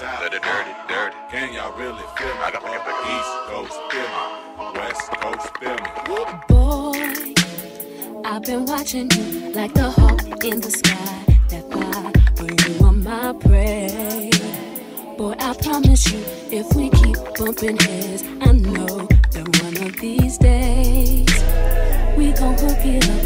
South. Dirty, dirty, dirty. Can y'all really feel me? I got my back. East Coast feel me. West Coast feel me. Boy, I've been watching you like the hawk in the sky that fly, but you are my prey. Boy, I promise you, if we keep bumping heads, I know that one of these days we gon' hook it up,